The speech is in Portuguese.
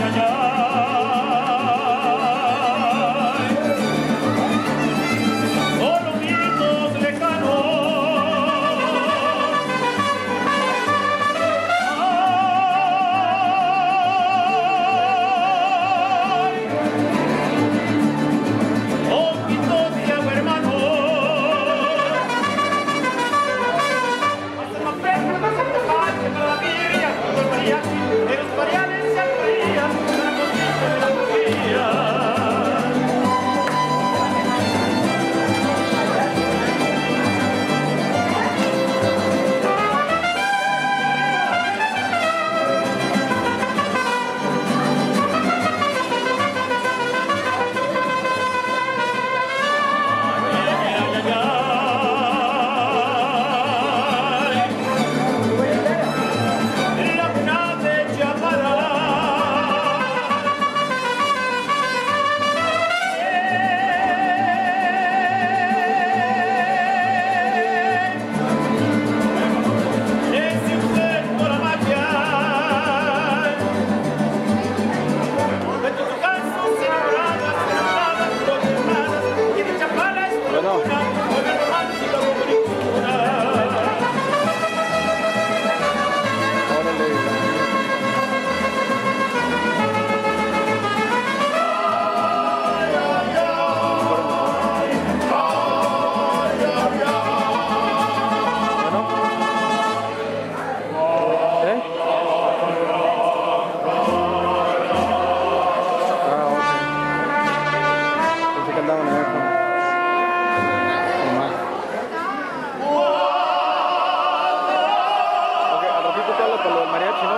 da da da pelo Mariette, né?